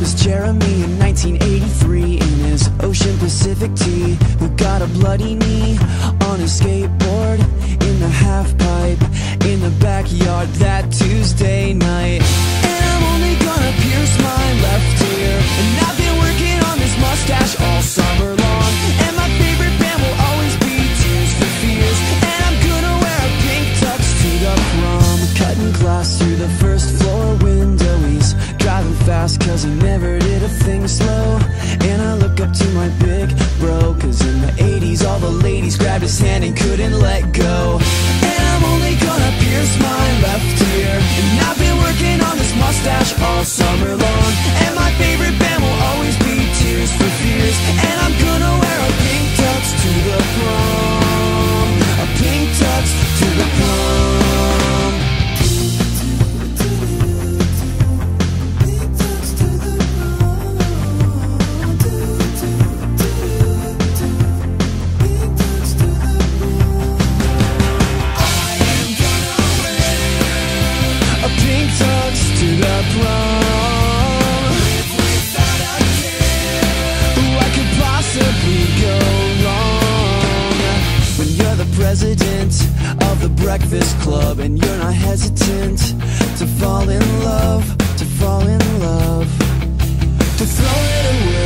Jeremy in 1983 in his Ocean Pacific tee Who got a bloody knee on a skateboard in the half pipe In the backyard that Tuesday night. And I'm only gonna pierce my left ear. And I've been working on this mustache all summer long. And my favorite band will always be Tears for Fears. And I'm gonna wear a pink tux to the prom. Cutting glass through the first floor window. He's driving fast cause he never ladies grabbed his hand and couldn't let go tux to the prom What could possibly go wrong When you're the president of the Breakfast Club And you're not hesitant to fall in love To fall in love To throw